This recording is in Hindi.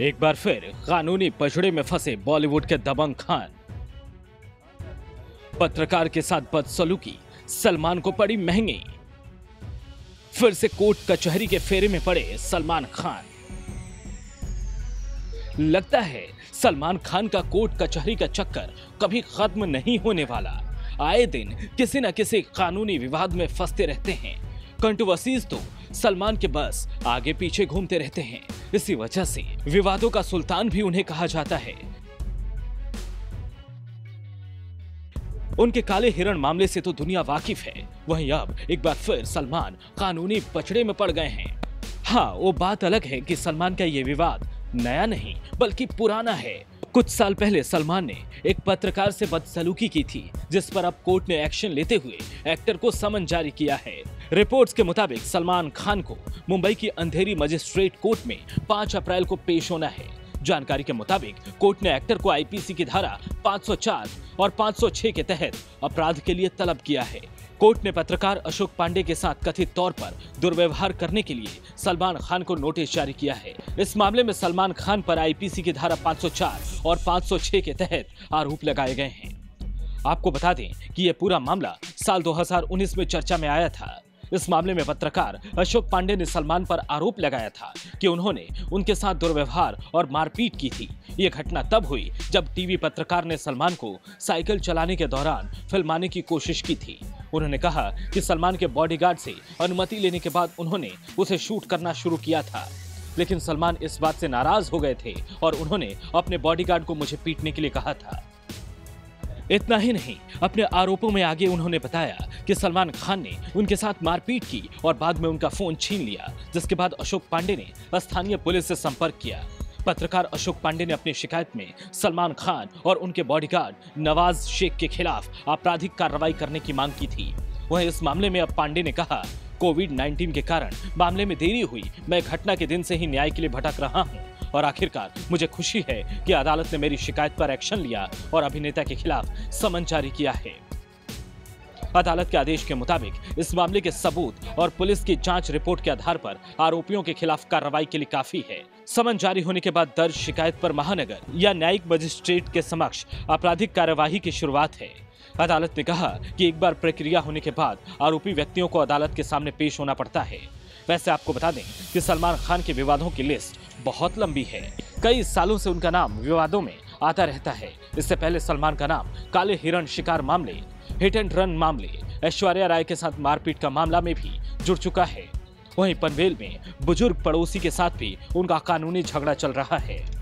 एक बार फिर कानूनी पचड़े में फंसे बॉलीवुड के दबंग खान। पत्रकार के साथ बदसलूकी, सलमान को पड़ी महँगी। फिर से कोर्ट कचहरी के फेरे में पड़े सलमान खान। लगता है सलमान खान का कोर्ट कचहरी का चक्कर कभी खत्म नहीं होने वाला। आए दिन किसी न किसी कानूनी विवाद में फंसते रहते हैं। कंट्रोवर्सीज तो सलमान के बस आगे पीछे घूमते रहते हैं। इसी वजह से विवादों का सुल्तान भी उन्हें कहा जाता है। उनके काले हिरण मामले से तो दुनिया वाकिफ है। वहीं अब एक बार फिर सलमान कानूनी पचड़े में पड़ गए हैं। हाँ वो बात अलग है कि सलमान का ये विवाद नया नहीं, बल्कि पुराना है। कुछ साल पहले सलमान ने एक पत्रकार से बदसलूकी की थी, जिस पर अब कोर्ट ने एक्शन लेते हुए एक्टर को समन जारी किया है। रिपोर्ट्स के मुताबिक सलमान खान को मुंबई की अंधेरी मजिस्ट्रेट कोर्ट में 5 अप्रैल को पेश होना है। जानकारी के मुताबिक कोर्ट ने एक्टर को आईपीसी की धारा 504 और 506 के तहत अपराध के लिए तलब किया है। कोर्ट ने पत्रकार अशोक पांडे के साथ कथित तौर पर दुर्व्यवहार करने के लिए सलमान खान को नोटिस जारी किया है। इस मामले में सलमान खान पर आईपीसी की धारा 504 और 506 के तहत आरोप लगाए गए हैं। आपको बता दें कि यह पूरा मामला साल 2019 में चर्चा में आया था। इस मामले में पत्रकार अशोक पांडे ने सलमान पर आरोप लगाया था कि उन्होंने उनके साथ दुर्व्यवहार और मारपीट की थी। ये घटना तब हुई जब टीवी पत्रकार ने सलमान को साइकिल चलाने के दौरान फिल्माने की कोशिश की थी। उन्होंने कहा कि सलमान के बॉडीगार्ड से अनुमति लेने के बाद उन्होंने उसे शूट करना शुरू किया था। लेकिन सलमान इस बात से नाराज़ हो गए थे और उन्होंने अपने बॉडीगार्ड को मुझे पीटने के लिए कहा था। इतना ही नहीं, अपने आरोपों में आगे उन्होंने बताया कि सलमान खान ने उनके साथ मारपीट की और बाद में उनका फ़ोन छीन लिया, जिसके बाद अशोक पांडे ने स्थानीय पुलिस से संपर्क किया। पत्रकार अशोक पांडे ने अपनी शिकायत में सलमान खान और उनके बॉडीगार्ड नवाज़ शेख के खिलाफ आपराधिक कार्रवाई करने की मांग की थी। वहीं इस मामले में अब पांडे ने कहा, कोविड 19 के कारण मामले में देरी हुई। मैं घटना के दिन से ही न्याय के लिए भटक रहा हूँ। और आखिरकार मुझे खुशी है कि अदालत ने मेरी शिकायत पर एक्शन लिया और अभिनेता के खिलाफ समन जारी किया है। अदालत के आदेश के मुताबिक इस मामले के सबूत और पुलिस की जाँच रिपोर्ट के आधार पर आरोपियों के खिलाफ कार्रवाई के लिए काफ़ी है। समन जारी होने के बाद दर्ज शिकायत पर महानगर या न्यायिक मजिस्ट्रेट के समक्ष आपराधिक कार्यवाही की शुरुआत है। अदालत ने कहा कि एक बार प्रक्रिया होने के बाद आरोपी व्यक्तियों को अदालत के सामने पेश होना पड़ता है। वैसे आपको बता दें कि सलमान खान के विवादों की लिस्ट बहुत लंबी है। कई सालों से उनका नाम विवादों में आता रहता है। इससे पहले सलमान का नाम काले हिरण शिकार मामले, हिट एंड रन मामले, ऐश्वर्या राय के साथ मारपीट का मामला में भी जुड़ चुका है। वहीं पनवेल में बुज़ुर्ग पड़ोसी के साथ भी उनका कानूनी झगड़ा चल रहा है।